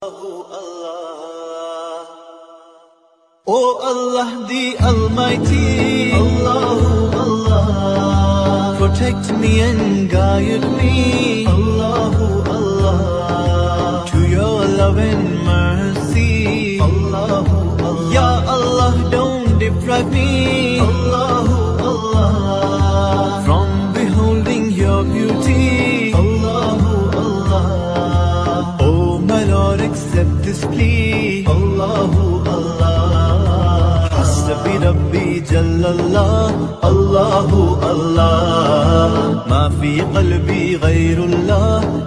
Oh Allah the Almighty, Allahu Allah, protect me and guide me, Allahu Allah, to your love and mercy, Allahu Allah, Ya Allah, don't deprive me, Allahu Allah, from beholding your beauty, plea, Allahu Allah. حسبي ربي جل الله. الله الله. ما في قلبي غير الله الله.